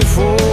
before.